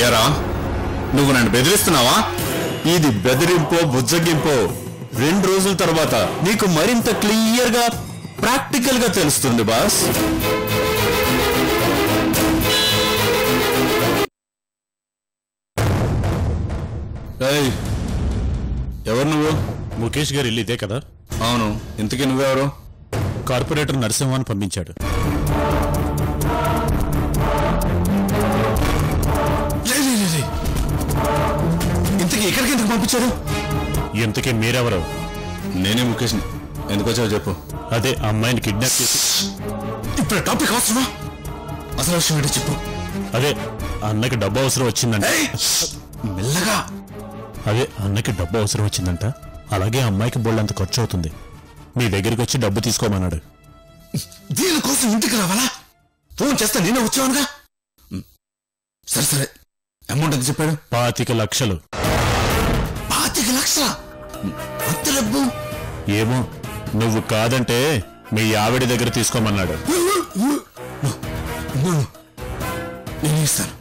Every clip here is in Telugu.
ఏరా నువ్వు నన్ను బెదిరిస్తున్నావా? ఇది బెదిరింపో బుజ్జగింపో. రెండు రోజుల తర్వాత నీకు మరింత క్లియర్గా ప్రాక్టికల్గా తెలుస్తుంది బాస్. ఏయ్, ఎవరు నువ్వు? ముఖేష్ గారు ఇల్లు ఇదే కదా? అవును ఇంతకీ నువ్వెవరు? కార్పొరేటర్ నరసింహాన్ని పంపించాడు. పంపించారు? ఇంతకీ మీరెవరు? నేనే ముఖేష్ని. ఎందుకు వచ్చావు చెప్పు. అదే ఆ అమ్మాయిని కిడ్నాప్ చేసి ఇప్పుడు టాపిక్ అవసరమా? అసలు విషయం ఏంటో చెప్పు. అదే అన్నకి డబ్బు అవసరం వచ్చిందంట! మెల్లగా! అదే అన్నకి డబ్బు అవసరం వచ్చిందంట. అలాగే ఆ అమ్మాయికి బోళ్ళంత ఖర్చు అవుతుంది మీ దగ్గరికి వచ్చి డబ్బు తీసుకోమన్నాడు. దీనికోసం ఇంటికి రావాలా? ఫోన్ చేస్తే నేనే వచ్చావునుగా? సరే సరే. అమౌంట్ ఎంత చెప్పాడు? పాతిక లక్షల. అంత డబ్బు ఏమో నువ్వు కాదంటే మీ ఆవిడ దగ్గర తీసుకోమన్నాడు. నేనే ఇస్తాను.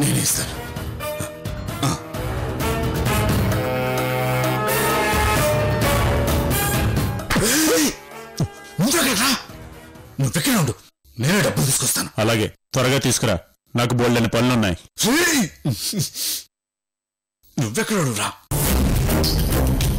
నేనే ఇస్తాను. ఆ. ఏయ్! నువ్వు ఎక్కడికి రా. నువ్వు ఎక్కడ ఉండు. నేనే డబ్బులు తీసుకొస్తాను. అలాగే త్వరగా తీసుకురా. నాకు బోళ్ళని పనులున్నాయి! నువ్వెక్కడ రా? Thank you.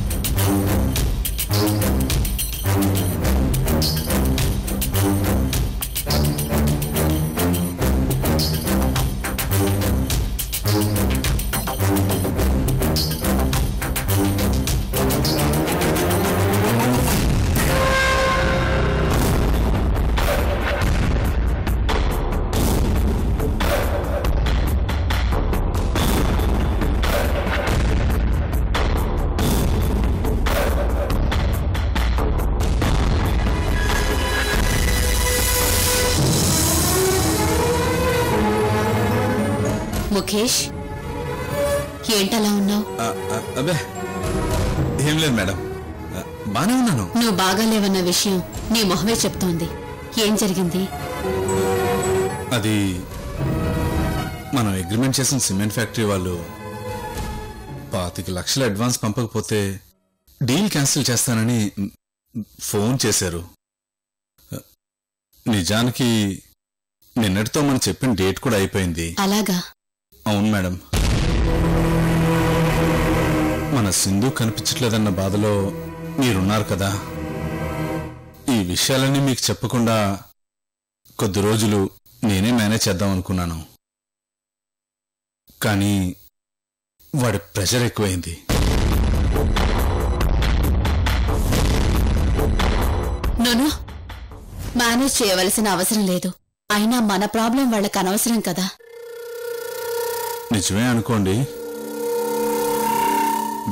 ముఖేష్ ఏంటలా ఉన్నావు? అబ్బే ఏం లేదు మేడం. బానే ఉన్నాను. నువ్వు బాగాలేవన్న విషయం నీ మొహమే చెప్తోంది. ఏం జరిగింది? అది మనం అగ్రిమెంట్ చేసిన సిమెంట్ ఫ్యాక్టరీ వాళ్ళు పాతిక లక్షల అడ్వాన్స్ పంపకపోతే డీల్ క్యాన్సిల్ చేస్తానని ఫోన్ చేశారు. నిజానికి నిన్నటితో మనం చెప్పిన డేట్ కూడా అయిపోయింది. అలాగా. అవును మేడం. మన సింధు కనిపించట్లేదన్న బాధలో మీరున్నారు కదా. ఈ విషయాలన్నీ మీకు చెప్పకుండా కొద్ది రోజులు నేనే మేనేజ్ చేద్దాం అనుకున్నాను. కానీ వాడి ప్రెషర్ ఎక్కువైంది. నోను మేనేజ్ చేయవలసిన అవసరం లేదు. అయినా మన ప్రాబ్లం వాళ్ళకి అనవసరం కదా. నిజమే అనుకోండి.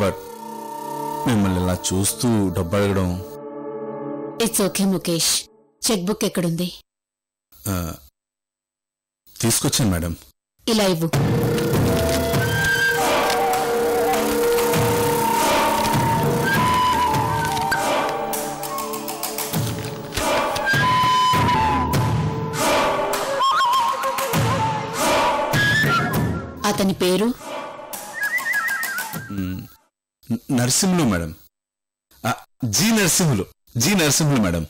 బట్ మిమ్మల్ని ఇలా చూస్తూ డబ్బు అడగడం it's okay Mukesh cheque book ఎక్కడుంది తీసుకొచ్చాను మేడం. ఇలా ఇవ్వు. Narasimhulu madam. G Narasimhulu G Narasimhulu madam.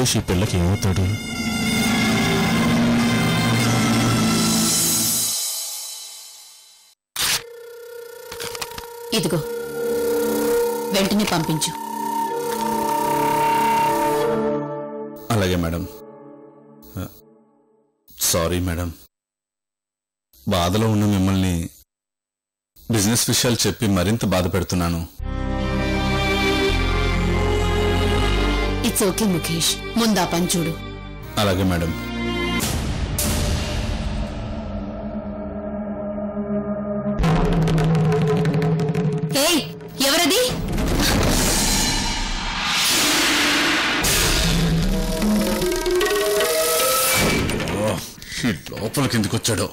Mukesh ఈ పిల్లకి ఏమవుతాడు? ఇదిగో. వెంటనే పంపించు. అలాగే మేడం. Sorry madam. బాధలో ఉన్న మిమ్మల్ని బిజినెస్ విషయాలు చెప్పి మరింత బాధ పెడుతున్నాను. It's okay Mukesh. ముందా పని చూడు. అలాగే మేడం. ఏయ్ ఎవరది? లోపలికి ఎందుకు వచ్చాడో?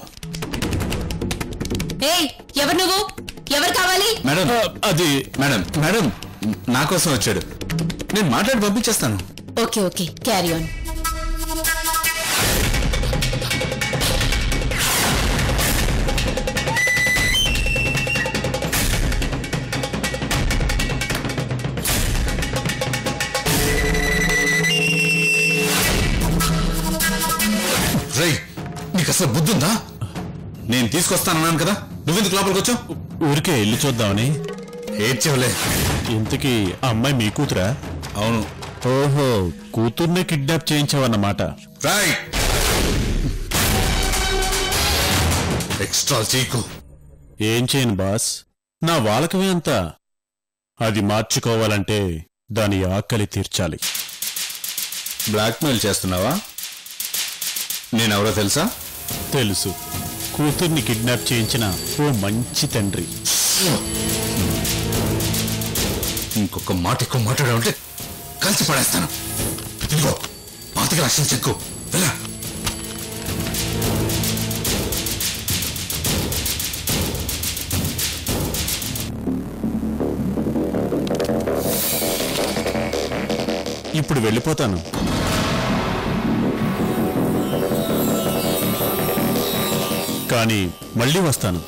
ఏయ్ ఎవరు నువ్వు? ఎవరు కావాలి? మేడం. అది మేడం మేడం నా కోసం వచ్చాడు. నేను మాట్లాడి పంపించేస్తాను. Okay okay. క్యారీ ఆన్ నీకు అసలు బుద్ధి ఉందా నేను తీసుకొస్తానన్నాను కదా నువ్వెందుకు లోపలికి వచ్చావు? ఊరికే వెళ్ళి చూద్దామని. ఏడ్చేవలే. ఇంతకీ ఆ అమ్మాయి మీ కూతురా? అవును. ఓహో కూతుర్నే కిడ్నాప్ చేయించావన్నమాట. ఎక్స్ట్రా చీకు ఏం చేయను బాస్? నా వాలకమే అంత. అది మార్చుకోవాలంటే దాని ఆకలి తీర్చాలి. బ్లాక్మెయిల్ చేస్తున్నావా? నేనెవరో తెలుసా? తెలుసు. కూతుర్ని కిడ్నాప్ చేయించిన ఓ మంచి తండ్రి. ఇంకొక మాట ఎక్కువ మాట్లాడాలంటే కలిసి పడేస్తాను. ఇదిగో పాతిక లక్షల చెక్కు. వెళ్ళా. ఇప్పుడు వెళ్ళిపోతాను. కానీ మళ్ళీ వస్తాను.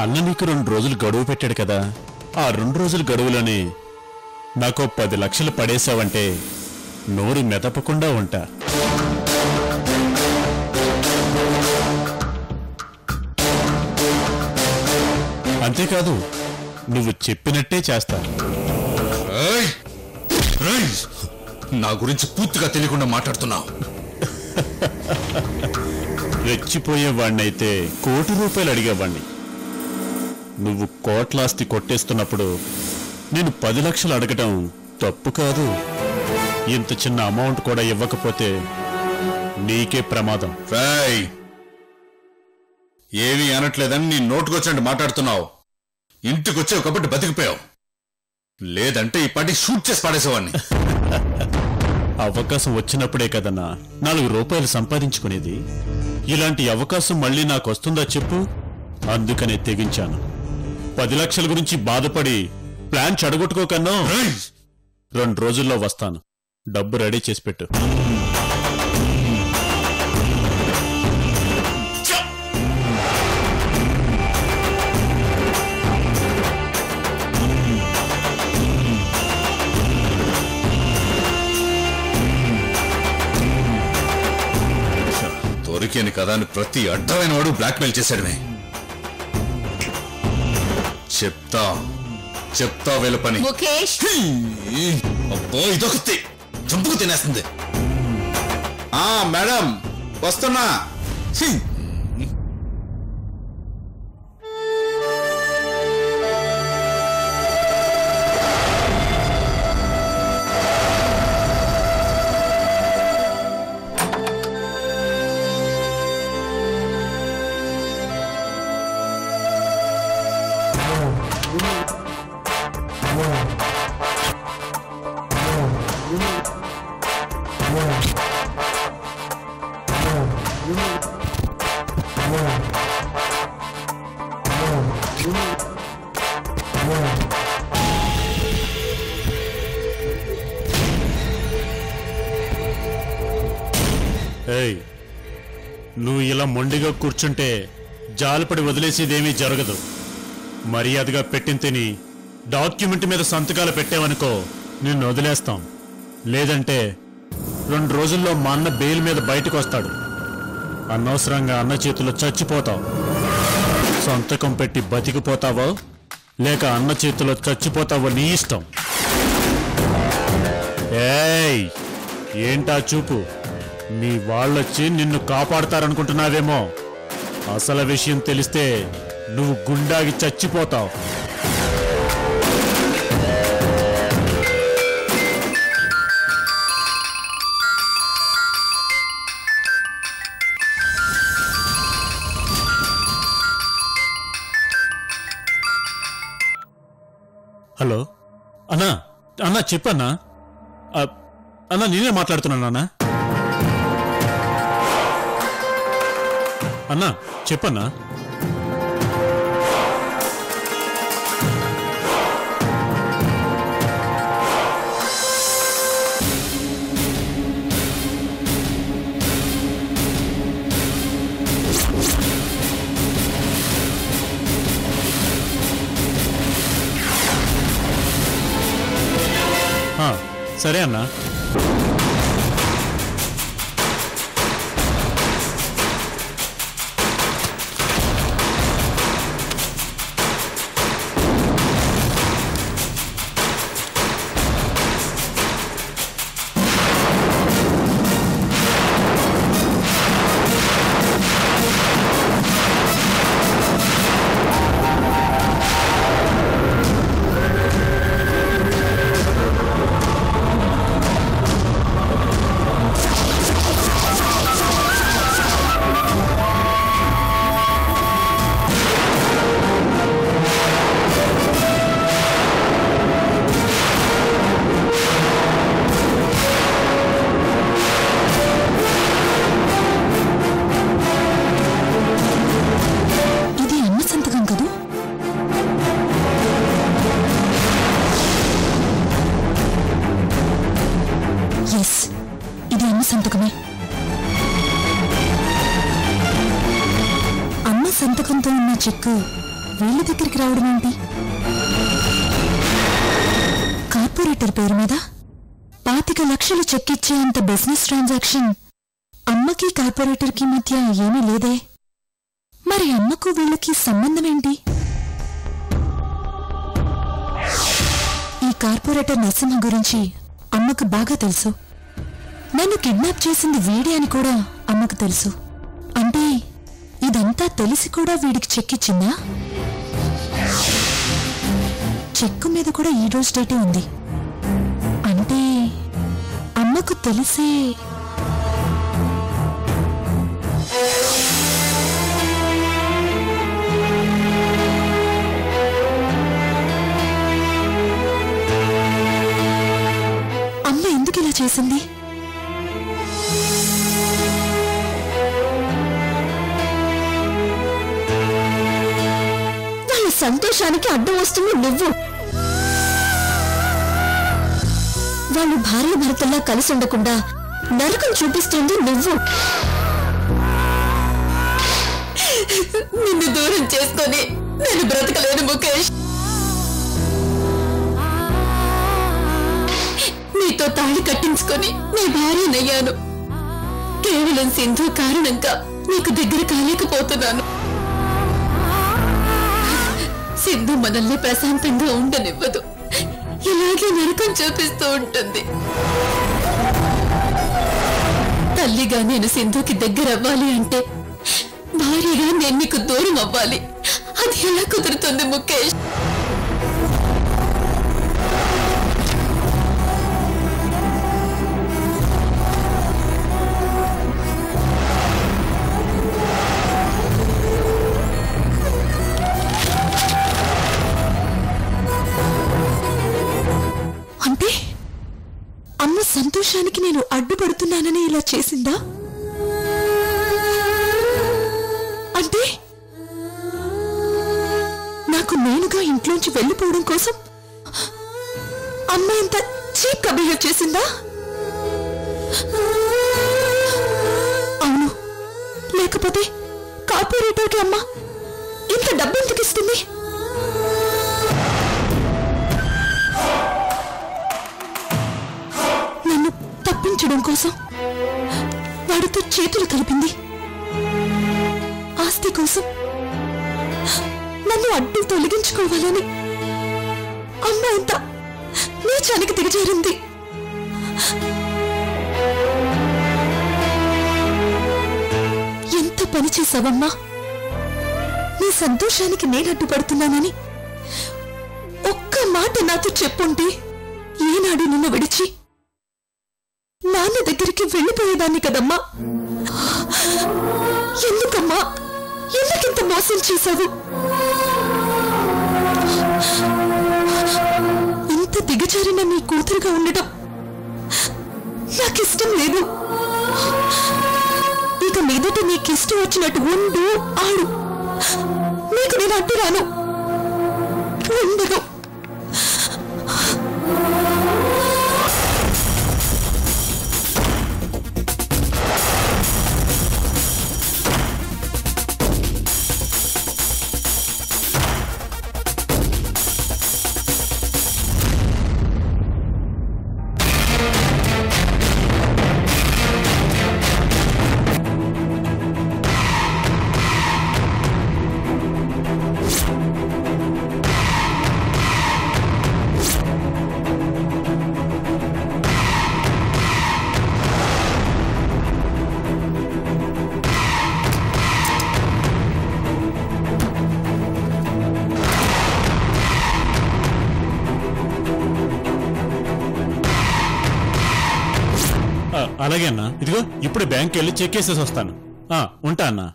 అన్న నీకు రెండు రోజులు గడువు పెట్టాడు కదా. ఆ రెండు రోజుల గడువులోనే నాకు పది లక్షలు పడేశావంటే నోరు మెదపకుండా ఉంటా. అంతేకాదు నువ్వు చెప్పినట్టే చేస్తా! నా గురించి పూర్తిగా తెలియకుండా మాట్లాడుతున్నావు. రెచ్చిపోయేవాణ్ణైతే కోటి రూపాయలు అడిగేవాణ్ణి. నువ్వు కోట్లాస్తి కొట్టేస్తున్నప్పుడు నేను పది లక్షలు అడగటం తప్పు కాదు. ఇంత చిన్న అమౌంట్ కూడా ఇవ్వకపోతే నీకే ప్రమాదం. రాయ్! ఏమీ అనట్లేదని నీ నోటుకొచ్చినట్టు మాట్లాడుతున్నావు. ఇంటికొచ్చావు కాబట్టి బతికిపోయావు. లేదంటే ఈ పాటి షూట్ చేసి పాడేసేవాడిని. అవకాశం వచ్చినప్పుడే కదన్నా నాలుగు రూపాయలు సంపాదించుకునేది. ఇలాంటి అవకాశం మళ్ళీ నాకు వస్తుందా చెప్పు? అందుకనే తెగించాను. పది లక్షల గురించి బాధపడి ప్లాన్ చెడగొట్టుకోకన్నా! రెండు రోజుల్లో వస్తాను. డబ్బు రెడీ చేసి పెట్టు. దొరికేని కదా అని ప్రతి అడ్డమైన వాడు బ్లాక్మెయిల్ చేశాడమే. చెప్తా. చెప్తా వీళ్ళ పని ముఖేష్ అబ్బో ఇదొకటి. చంపుకు తినేస్తుంది. ఆ మేడం వస్తున్నా. ఇలా మొండిగా కూర్చుంటే జాలిపడి వదిలేసేదేమీ జరగదు. మర్యాదగా పెట్టిన తిని డాక్యుమెంట్ మీద సంతకాలు పెట్టావనుకో నిన్ను వదిలేస్తాం. లేదంటే రెండు రోజుల్లో మా అన్న బెయిల్ మీద బయటకు వస్తాడు అనవసరంగా అన్న చేతిలో చచ్చిపోతావు. సంతకం పెట్టి బతికిపోతావో లేక అన్న చేతిలో చచ్చిపోతావో నీ ఇష్టం. ఏయ్ ఏంటా చూపు? నీ వాళ్ళొచ్చి నిన్ను కాపాడతారనుకుంటున్నావేమో? అసలు విషయం తెలిస్తే నువ్వు గుండాగి చచ్చిపోతావు. హలో? అన్నా అన్నా చెప్పన్నా? అన్నా నేనే మాట్లాడుతున్నాను అన్నా చెప్పన్నా? సరే అన్నా. కార్పొరేటర్ పేరు మీద పాతిక లక్షలు చెక్కిచ్చేంత బిజినెస్ ట్రాన్సాక్షన్ అమ్మకి కార్పొరేటర్కి మధ్య ఏమీ లేదే. మరి అమ్మకు వీళ్ళకి సంబంధమేంటి? ఈ కార్పొరేటర్ నరసింహ గురించి అమ్మకు బాగా తెలుసు. నన్ను కిడ్నాప్ చేసింది వీడే అని కూడా అమ్మకు తెలుసు. అంటే ఇదంతా తెలిసి కూడా వీడికి చెక్ ఇచ్చిందా చెక్కు మీద కూడా ఈ రోజు డేటే ఉంది. అమ్మకు తెలిసే. అమ్మ ఎందుకు ఇలా చేసింది? వాళ్ళ సంతోషానికి అడ్డం వస్తుంది నువ్వు. వాళ్ళు భార్య భర్తల్లా కలిసి ఉండకుండా నరకం చూపిస్తుంది నువ్వు. నిన్ను దూరం చేసుకొని నేను బ్రతకలేను ముఖేష్. నీతో తాళి కట్టించుకొని నీ భార్యనయ్యాను. కేవలం సింధు కారణంగా నీకు దగ్గర కాలేకపోతున్నాను. సింధు మనల్ని ప్రశాంతంగా ఉండనివ్వదు. ఇలాగే నరకం చూపిస్తూ ఉంటుంది. తల్లిగా నేను సింధుకి దగ్గర అవ్వాలి అంటే భారీగా నేను నీకు దూరం అవ్వాలి. అది ఎలా కుదురుతుంది ముఖేష్? నేను అడ్డుపడుతున్నానని ఇలా చేసిందా? అంటే నాకు నేనుగా ఇంట్లోంచి వెళ్ళిపోవడం కోసం అమ్మ ఇంత చీప్గా బిహేవ్ చేసిందా? అవును. లేకపోతే కార్పొరేటర్కి అమ్మ ఇంత డబ్బు ఎందుకు ఇస్తుంది? సాధించడం కోసం వాడితో చేతులు కలిపింది ఆస్తి కోసం నన్ను అడ్డు తొలగించుకోవాలని అమ్మ ఎంత నీచానికి దిగజారింది. ఎంత పని చేశావమ్మా? నీ సంతోషానికి నేను అడ్డుపడుతున్నానని ఒక్క మాట నాతో చెప్పుంటే ఏనాడు నిన్ను విడిచి నాన్న దగ్గరికి వెళ్ళిపోయేదాన్ని కదమ్మా. ఎందుకమ్మా? ఎందుకింత మోసం చేశావు? ఇంత దిగజారిన నీ కూతురుగా ఉండటం నాకిష్టం లేదు. ఇక మీదట నీకిష్టం వచ్చినట్టు ఉండు ఆడు. నీకు నేను అడ్డు రాను ఉండను. అలాగే అన్నా. ఇదిగో ఇప్పుడు బ్యాంక్ వెళ్ళి చెక్ వేసేసి వస్తాను. ఉంటా అన్నా.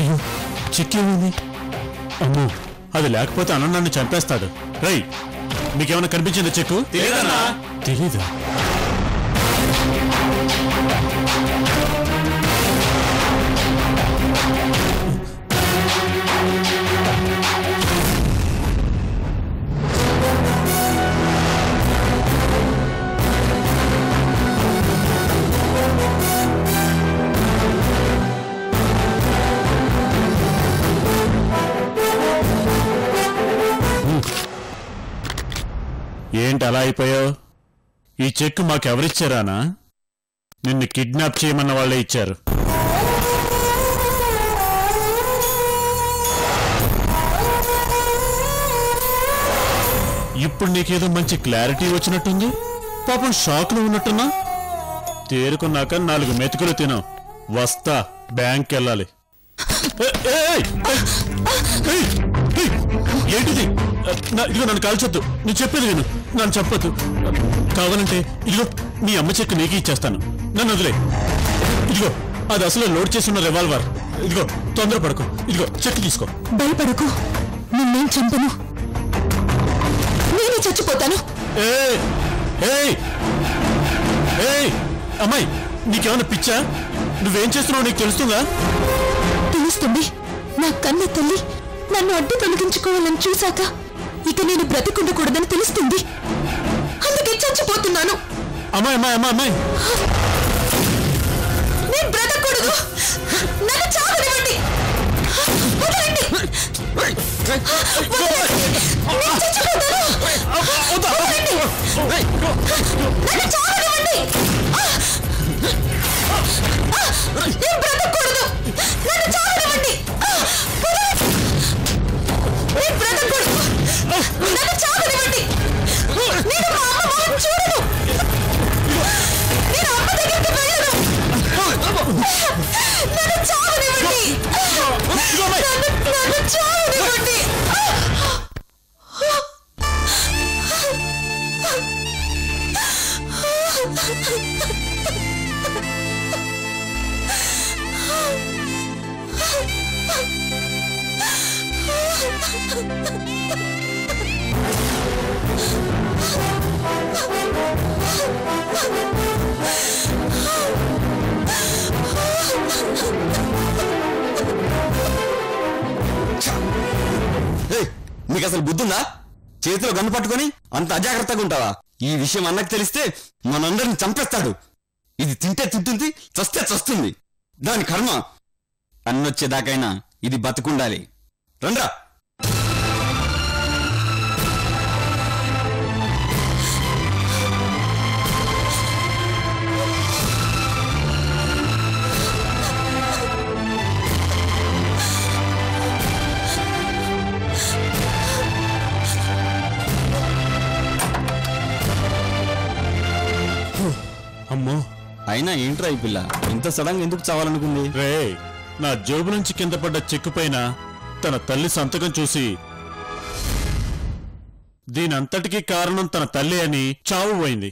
అయ్యో చెక్ ఏమైంది? అమ్మో అది లేకపోతే అన్న నన్ను చంపేస్తాడు. రై మీకేమైనా కనిపించిందా చెక్కు? తెలీదన్నా. తెలీదా? ఏంటి అలా అయిపోయావు? ఈ చెక్ మాకెవరిచ్చారానా? నిన్ను కిడ్నాప్ చేయమన్న వాళ్ళే ఇచ్చారు. ఇప్పుడు నీకేదో మంచి క్లారిటీ వచ్చినట్టుంది? పాపం షాక్లో ఉన్నట్టున్నా? తేరుకున్నాక నాలుగు మెతుకులు తిను. వస్తా బ్యాంక్ వెళ్ళాలి ఏంటిది? ఇదిగో నన్ను కాల్చొద్దు. నేను చెప్పేది విను. నన్ను చెప్పొద్దు. కావాలంటే ఇదిగో మీ అమ్మ చెక్ నీకు ఇచ్చేస్తాను. నన్ను వదిలే. ఇదిగో అది అసలు లోడ్ చేస్తున్న రివాల్వర్ ఇదిగో తొందరపడకు ఇదిగో చెక్ తీసుకో. భయపడకు. నిన్నేం చంపను. నేనే చచ్చిపోతాను. ఏయ్! ఏయ్! ఏయ్! అమ్మాయి నీకేమైనా పిచ్చా? నువ్వేం చేస్తున్నావు నీకు తెలుస్తుందా? తెలుస్తుంది. నా కన్న తల్లి నన్ను అడ్డు తొలగించుకోవాలని చూశాక ఇక నేను బ్రతికుండకూడదని తెలుస్తుంది అందుకే చచ్చిపోతున్నాను అమ్మాయి అమ్మాయి అమ్మాయి అమ్మాయి నేను బ్రతకూడదు నన్ను చావనివ్వండి వదలండి. నేను చచ్చిపోతాను. వదలండి. నన్ను నీకు అసలు బుద్ధుందా? చేతిలో గన్ను పట్టుకొని అంత అజాగ్రత్తగా ఉంటావా? ఈ విషయం అన్నకు తెలిస్తే మనందరిని చంపేస్తాడు. ఇది తింటే తింటుంది చస్తే చస్తుంది. దాని కర్మ. అన్నొచ్చేదాకైనా ఇది బతుకుండాలి. రండ్రా. అయినా ఏంట్రా ఈ పిల్ల? ఇంత సడన్ ఎందుకు చావాలనుకుంది? రే నా జోబు నుంచి కింద పడ్డ చెక్కు పైన తన తల్లి సంతకం చూసి దీనంతటికీ కారణం తన తల్లి అని చావు పోయింది.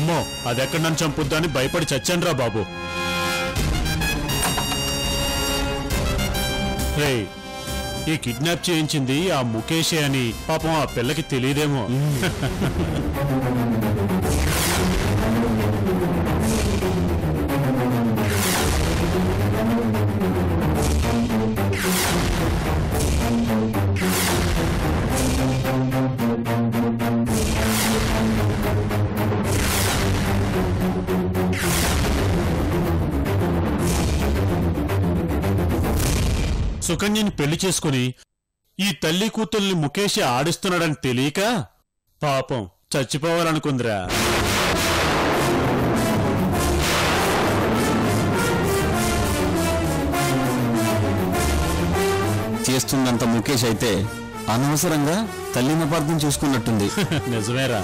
అమ్మో అదెక్కడ నన్ను చంపుద్దా అని భయపడి చచ్చానురా బాబు. రే ఈ కిడ్నాప్ చేయించింది ఆ ముఖేషే అని పాపం ఆ పిల్లకి తెలియదేమో. సుకన్యని పెళ్ళి చేసుకుని ఈ తల్లి కూతుల్ని ముఖేష్ ఆడిస్తున్నాడని తెలియక పాపం చచ్చిపోవాలనుకుందిరా. చేస్తున్నంత ముఖేష్ అయితే అనవసరంగా తల్లిని అపార్థం చూసుకున్నట్టుంది. నిజమేరా.